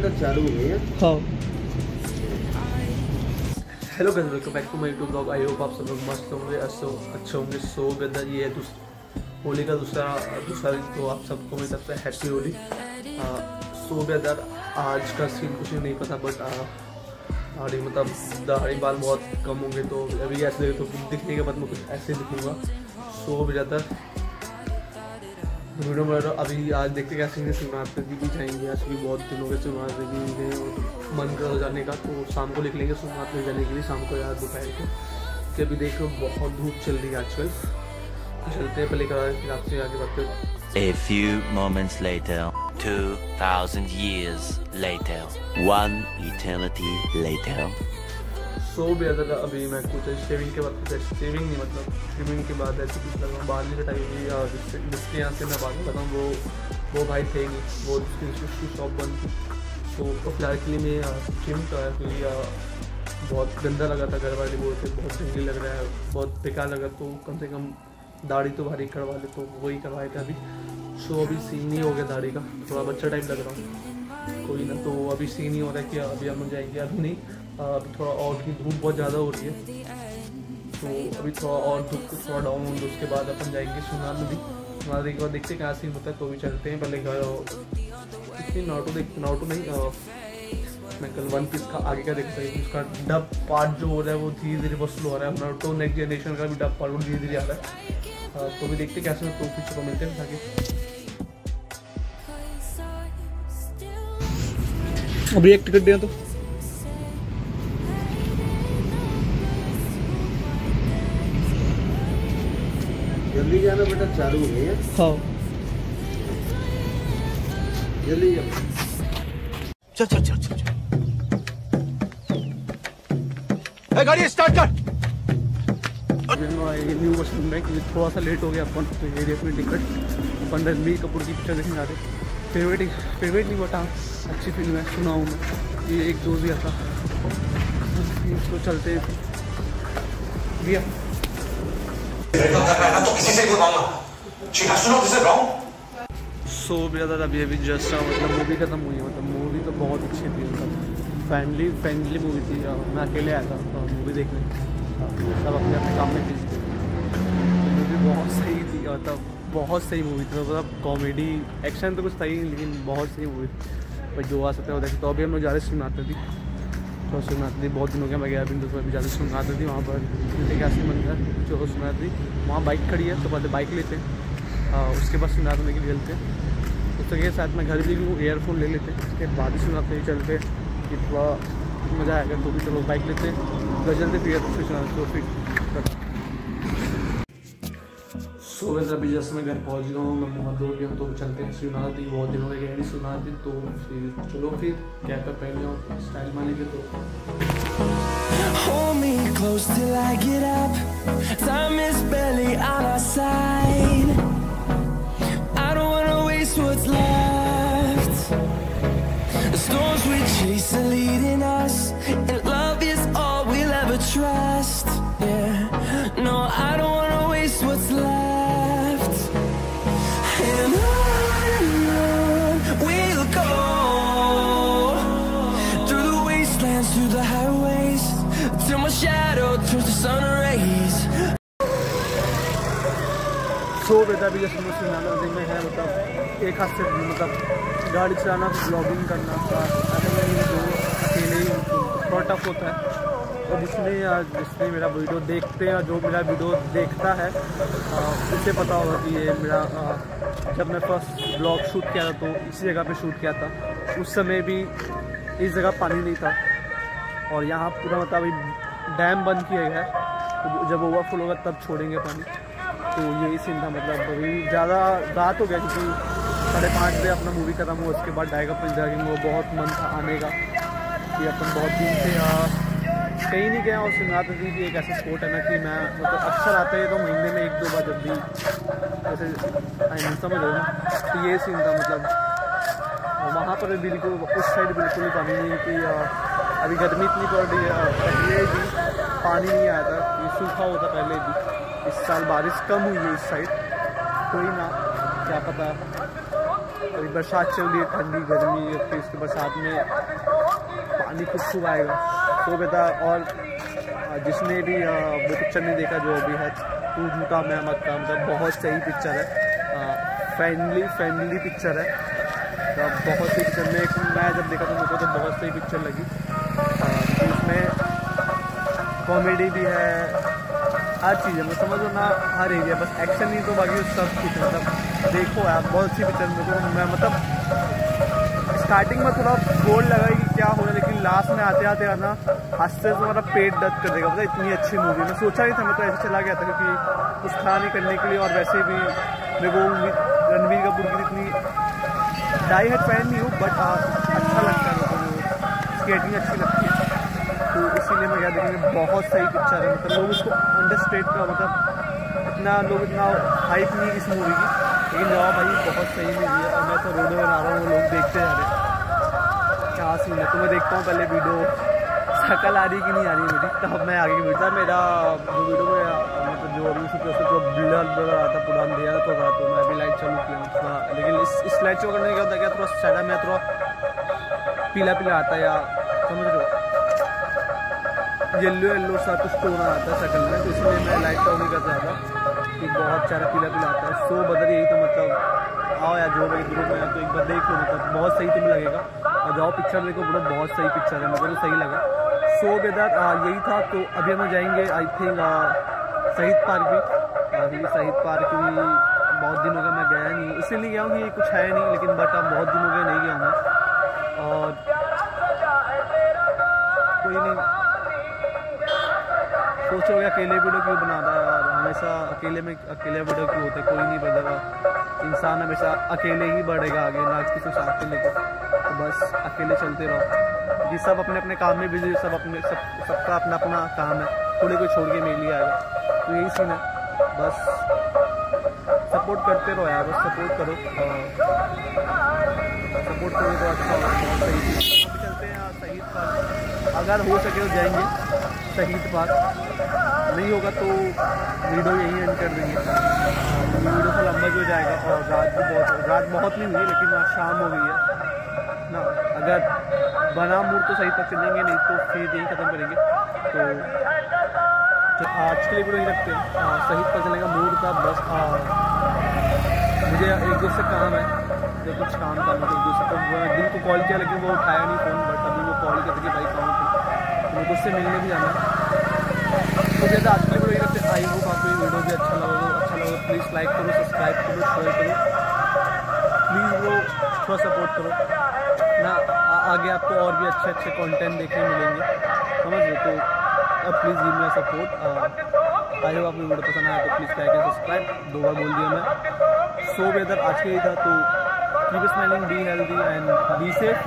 चालू हो हाँ। Hello guys welcome back to my YouTube blog I hope आप सब लोग मस्त होंगे अच्छे अच्छे होंगे सो वेदर ये है होली का दूसरा दूसरा दिन तो आप सबको मेरी तरफ़ से हैप्पी होली। सो वेदर आज का सीन कुछ नहीं पता बट दाढ़ी मतलब दाढ़ी बाल बहुत कम होंगे तो अभी ऐसे तो दिखने के बाद मैं कुछ ऐसे दिखूँगा। सो वेदर वीडियो बना रहा अभी आज देखते क्या सीन है। शिवनाथ जी भी जाएँगे आज भी बहुत दिनों गए शिवनाथ जी भी गए और मन कर जाने का तो शाम को निकलेंगे शिवनाथ में जाने के लिए शाम को यार दोपहर को। कि अभी देखो बहुत धूप चल रही है आजकल। तो चलते हैं पहले करा आपसे आगे बढ़ते A few moments later, 2000 years later, one eternity later. सो भी अदर अभी मैं कुछ शेविंग के बाद कुछ शेविंग नहीं मतलब शेविंग के बाद ऐसे कुछ लगा बाल नहीं कटाई या जिससे, जिसके यहाँ से मैं बाल लगाता हूँ वो वो भाई थे नहीं। वो उसकी शॉप बंद थी। तो फ़िलहाल के लिए मैं जिम का है क्योंकि बहुत गंदा लगा था घर वाले बोलते, बहुत जंगली लग रहा है, बहुत बेकार लगा। तो कम से कम दाढ़ी तो भारी करवा ले तो वही करवाए थे अभी। सो अभी सीन ही हो गया दाढ़ी का। थोड़ा बच्चा टाइप लग रहा हूँ। कोई ना तो अभी सीन ही हो रहा है कि अभी हम जाएँगे अभी नहीं। अभी थोड़ा और की धूप बहुत ज़्यादा हो रही है। तो अभी थोड़ा और धूप को थोड़ा डाउन होंगे उसके बाद अपन जाएँगे सोनार नदी सोनार नदी के बाद देखते हैं क्या सीन होता है तो भी चलते हैं, पहले घर कितनी नाटो देख, नाटो नहीं मैं कल वन पीस का आगे का देखता हूँ, उसका डब पार्ट जो हो रहा है वो धीरे धीरे बहुत स्लो हो रहा है। नाटो नेक्स्ट जनरेशन का भी डब पार्ट वो धीरे धीरे आ रहा है। तो भी देखते कैसे तो कुछ को मिलते हैं ताकि अभी एक टिकट दिया तो। जल्दी जाना बेटा चालू हो गई है। हाँ। जल्दी जाओ। चल चल चल चल ए, गाड़ी स्टार्ट कर। न्यू वर्षन में कि थोड़ा सा लेट हो गया अपन तो ये देखो अपनी टिकट अपन रणबीर कपूर की पिक्चर देखने जा रहे फेवरेट फेवरेट नहीं बता अच्छी फ़िल्म है सुना हूँ मैं। ये एक दो दिया था तो चलते भैया। किसी से ब्रदर अभी अभी जस्ट मतलब मूवी खत्म हुई मतलब मूवी तो बहुत अच्छी थी मतलब फैमिली फ्रेंडली मूवी थी मैं अकेले आया था मूवी देखने। सब अपने अपने काम में बिज़ी थे। मूवी बहुत सही थी मतलब बहुत सही मूवी थी मतलब कॉमेडी एक्शन तो कुछ था ही लेकिन बहुत सही मूवी थी। जो आ सकता है वो देखे तो अभी हम लोग जा रहे शिवनाथ नदी तो सोमनाथ नदी बहुत दिन हो गया मैं गया भी में तो अभी जा थी शिवनाथ नदी वहाँ पर। ऐसी मंदिर, जो सोमनाथ नदी वहाँ बाइक खड़ी है तो पहले बाइक लेते। हैं उसके बाद सोमनाथ नदी के लिए चलते। हैं उसके के साथ में घर भी लूँ एयरफोन ले लेते। उसके बाद ही सुनाते ही, चलते। कि थोड़ा मज़ा आएगा तो भी चलो बाइक लेते। हैं गज़ल से फिर फिर सुना तो फिर सो वैसे अभी जैसे मैं घर पहुँच गया हूँ, मैं मुँह धो गया तो चलते हैं सुना थी बहुत दिन हो गए नहीं सुना थी तो फिर चलो फिर, क्या कर पहले और स्टाइल मानेंगे तो Hold me close till I get up. Time is barely सो बेटा भी जैसे मैं श्रीनाथ नदी में है मतलब एक हाथ से मतलब गाड़ी चलाना ब्लॉगिंग करना ऐसे दो अकेले ही थोड़ा टफ होता है। और जिसने या जिसने मेरा वीडियो देखते हैं जो मेरा वीडियो देखता है उसे पता होगा कि ये मेरा आ, जब मैं फ़र्स्ट ब्लॉग शूट किया था तो इसी जगह पे शूट किया था। उस समय भी इस जगह पानी नहीं था। और यहाँ पूरा मतलब डैम बंद किया गया है तो जब ओवरफ्लो होगा तब छोड़ेंगे पानी। तो यही सीन था मतलब अभी ज़्यादा रात हो गया क्योंकि साढ़े पाँच बजे अपना मूवी खत्म हुआ, उसके बाद डायगा पंच जाएँगे वो बहुत मन था आने का कि अपन बहुत दिन से कहीं नहीं गया और सिंगार नदी भी एक ऐसा स्पोर्ट है ना कि मैं मतलब अक्सर आते हैं तो महीने में एक दो बार जब भी ऐसे आई समझ रहे तो ये सीन था मतलब वहाँ पर बिल्कुल, उस साइड बिल्कुल ही पानी नहीं कि अभी गर्मी इतनी पड़ रही है पहले भी पानी नहीं आया था, ये सूखा होता पहले भी। इस साल बारिश कम हुई है इस साइड। कोई ना, क्या पता। अभी बरसात चल रही है, ठंडी, गर्मी फिर इसके बरसात में पानी खूब खूब आएगा। तो बेटा, और जिसने भी वो पिक्चर नहीं देखा, जो अभी है, तू झूठा, मैं मत का मतलब बहुत सही पिक्चर है। फ्रेंडली फ्रेंडली पिक्चर है। तो बहुत सही पिक्चर में मैं जब देखा मेरे को तो बहुत सही पिक्चर लगी। उसमें कॉमेडी भी है हर चीज़ है। मतलब समझ ना हर एरिया बस एक्शन नहीं तो बाकी सब कुछ है। मतलब देखो यार, बहुत अच्छी पिक्चर को मैं मतलब स्टार्टिंग में थोड़ा बोर लगा कि क्या हो रहा है, लेकिन लास्ट में आते आते आना हँसते से मेरा पेट दर्द कर देगा। मतलब इतनी अच्छी मूवी मैं सोचा ही था, मैं तो ऐसे चला गया था, क्योंकि कुछ था नहीं करने के लिए, और वैसे भी मेरे को रणवीर कपूर की इतनी डाई हेड फ़ैन नहीं हूँ बट अच्छा लगता है मेरे को। स्केटिंग अच्छी लगती है। तो इसीलिए मैं क्या देखेंगे बहुत सही पिक्चर है। मतलब लोग इसको अंडरस्टेट का मतलब इतना लोग इतना हाइप नहीं है इस मूवी की। लेकिन जवाब भाई, बहुत सही मूवी है। और मैं तो रोडो बना रहा हूँ, लोग देखते जा रहे हैं। क्या सीन है? तो मैं देखता हूँ पहले वीडियो शकल आ रही कि नहीं आ रही मेरी? तब मैं आगे की वीडियो मेरा जो वीडियो में मतलब जो अभी उसको उसको ब्लर ब्लर रहा था पूरा अंधेरा तो रहा तो मैं अभी लाइट चालू किया थोड़ा। लेकिन इस इस लाइट चालू करने का क्या थोड़ा साइडा में थोड़ा पीला पीला आता है या समझ हो? येल्लो येल्लो सा कुछ टोन आता है शक्ल में तो इसलिए मैं लाइट ऑन नहीं करता था कि बहुत सारा पीला पीला आता है। सो बदल यही तो मतलब आओ यार, जो भाई ग्रुप में तो एक बार देख लो मतलब बहुत सही तुम्हें लगेगा। और जाओ पिक्चर देखो बोलो बहुत सही पिक्चर है को तो सही लगा। सो बेदर यही था तो अभी हम जाएँगे आई थिंक शहीद पार्क भी। अभी शहीद पार्क भी बहुत दिन हो गया मैं गया नहीं। इसलिए गया हूँ कि कुछ है नहीं, लेकिन बट अब बहुत दिन हो गए, नहीं गया हूँ मैं। और कोई नहीं। सोचोगे अकेले वीडियो क्यों बनाता है यार? हमेशा अकेले में अकेले वीडियो क्यों होते कोई नहीं बढ़ेगा इंसान हमेशा अकेले ही बढ़ेगा आगे, ना किसी को साथ के लेकर तो बस अकेले चलते रहो। ये सब अपने अपने काम में बिज़ी सब अपने, सब, सबका अपना अपना काम है। थोड़े कोई छोड़ के मेरे लिए आएगा। तो यही सीन है। बस सपोर्ट करते रहो यार, बस सपोर्ट करो। सपोर्ट करो तो अच्छा सही। चलते हैं पार्क अगर हो सके तो जाएँगे शहीद पार्क। नहीं होगा तो वीडियो यहीं एंड कर देंगे। वीडियो तो लंबा भी हो जाएगा और रात भी बहुत रात बहुत नहीं हुई लेकिन आज शाम हो गई है। ना अगर बना मूड तो सही तक चलेंगे नहीं तो फिर यही ख़त्म करेंगे। तो आज के लिए वीडियो यहीं रखते हैं। हाँ, शहीद पर चलेगा मूड का बस हाँ, मुझे एक दोस्त से काम है जो कुछ काम था मतलब दोस्त को दिन को कॉल किया लेकिन वो उठाया नहीं फ़ोन बट अभी वो कॉल करके भाई काम मेरे को उससे मिलने भी जाना है। तो जैसे आज के वीडियो रखते आई होप आपको ये वीडियो भी अच्छा लगा हो अच्छा लगा प्लीज़ लाइक करो सब्सक्राइब करो शेयर करो। प्लीज़ वो थोड़ा सपोर्ट करो। ना आगे आपको और भी अच्छे अच्छे कंटेंट देखने मिलेंगे। समझ लो तो अब please give me support I hope आपको वीडियो पसंद आया तो प्लीज़ लाइक एंड सब्सक्राइब दो बार बोल दिया मैं। सो वेदर आज के ही था तो keep smiling be healthy and be safe